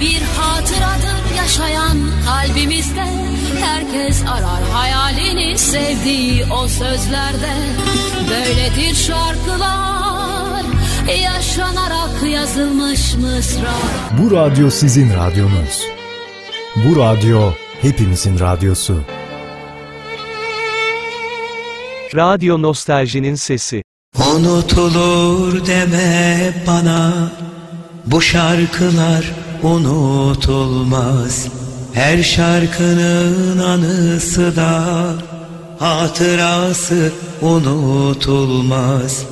bir hatıradır yaşayan kalbimizde Herkes arar hayalini sevdiği o sözlerde Böyledir şarkılar yaşanarak yazılmış mısra Bu radyo sizin radyonuz. Bu radyo hepimizin radyosu. Radyo Nostalji'nin sesi. Unutulur deme bana Bu şarkılar unutulmaz. Her şarkının anısı da Hatırası unutulmaz.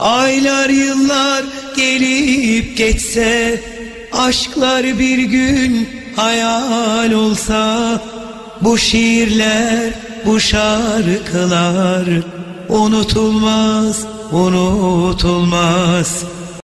Aylar yıllar gelip geçse Aşklar bir gün hayal olsa Bu şiirler, bu şarkılar Unutulmaz, unutulmaz